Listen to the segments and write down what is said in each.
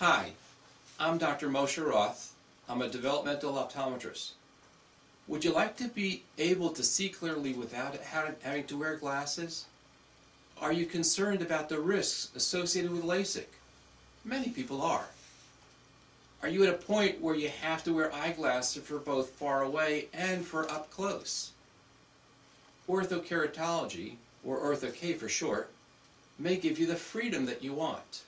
Hi, I'm Dr. Moshe Roth. I'm a developmental optometrist. Would you like to be able to see clearly without having to wear glasses? Are you concerned about the risks associated with LASIK? Many people are. Are you at a point where you have to wear eyeglasses for both far away and for up close? Orthokeratology, or Ortho-K for short, may give you the freedom that you want.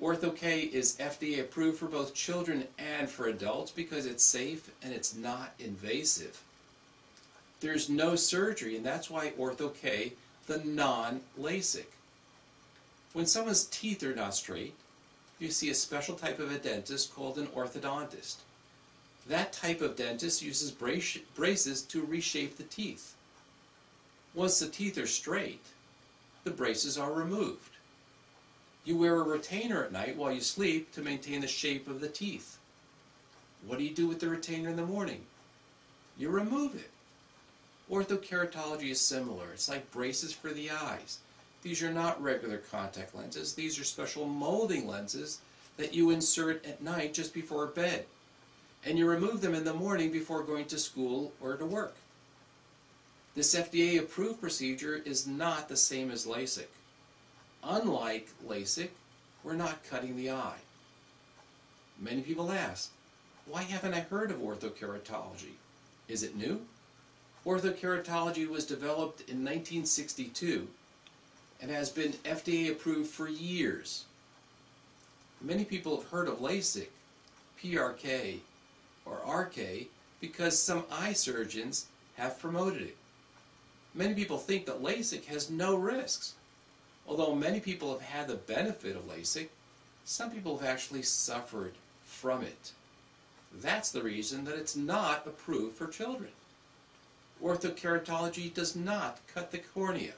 Ortho-K is FDA approved for both children and for adults because it's safe and it's not invasive. There's no surgery and that's why Ortho-K, the non-LASIK. When someone's teeth are not straight, you see a special type of a dentist called an orthodontist. That type of dentist uses braces to reshape the teeth. Once the teeth are straight, the braces are removed. You wear a retainer at night while you sleep to maintain the shape of the teeth. What do you do with the retainer in the morning? You remove it. Orthokeratology is similar. It's like braces for the eyes. These are not regular contact lenses. These are special molding lenses that you insert at night just before bed. And you remove them in the morning before going to school or to work. This FDA approved procedure is not the same as LASIK. Unlike LASIK, we're not cutting the eye. Many people ask, why haven't I heard of orthokeratology? Is it new? Orthokeratology was developed in 1962 and has been FDA approved for years. Many people have heard of LASIK, PRK, or RK because some eye surgeons have promoted it. Many people think that LASIK has no risks. Although many people have had the benefit of LASIK, some people have actually suffered from it. That's the reason that it's not approved for children. Orthokeratology does not cut the cornea.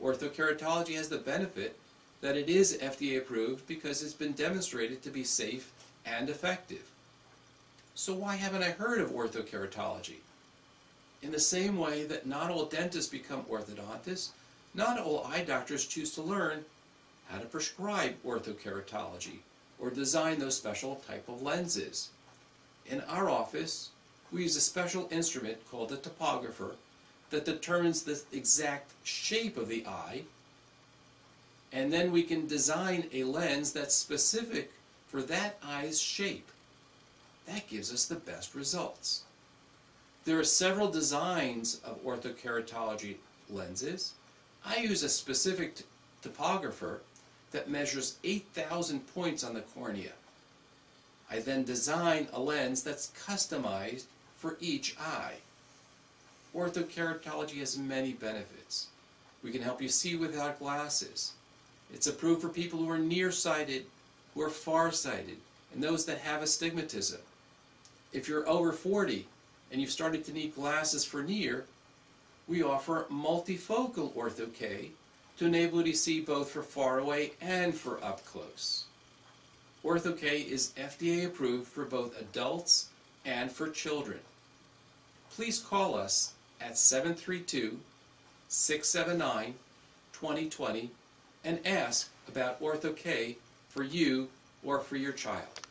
Orthokeratology has the benefit that it is FDA approved because it's been demonstrated to be safe and effective. So why haven't I heard of orthokeratology? In the same way that not all dentists become orthodontists, not all eye doctors choose to learn how to prescribe orthokeratology or design those special type of lenses. In our office, we use a special instrument called a topographer that determines the exact shape of the eye and then we can design a lens that's specific for that eye's shape. That gives us the best results. There are several designs of orthokeratology lenses. I use a specific topographer that measures 8,000 points on the cornea. I then design a lens that's customized for each eye. Orthokeratology has many benefits. We can help you see without glasses. It's approved for people who are nearsighted, who are farsighted, and those that have astigmatism. If you're over 40 and you've started to need glasses for near, we offer multifocal Ortho-K to enable you to see both for far away and for up close. Ortho-K is FDA approved for both adults and for children. Please call us at 732-679-2020 and ask about Ortho-K for you or for your child.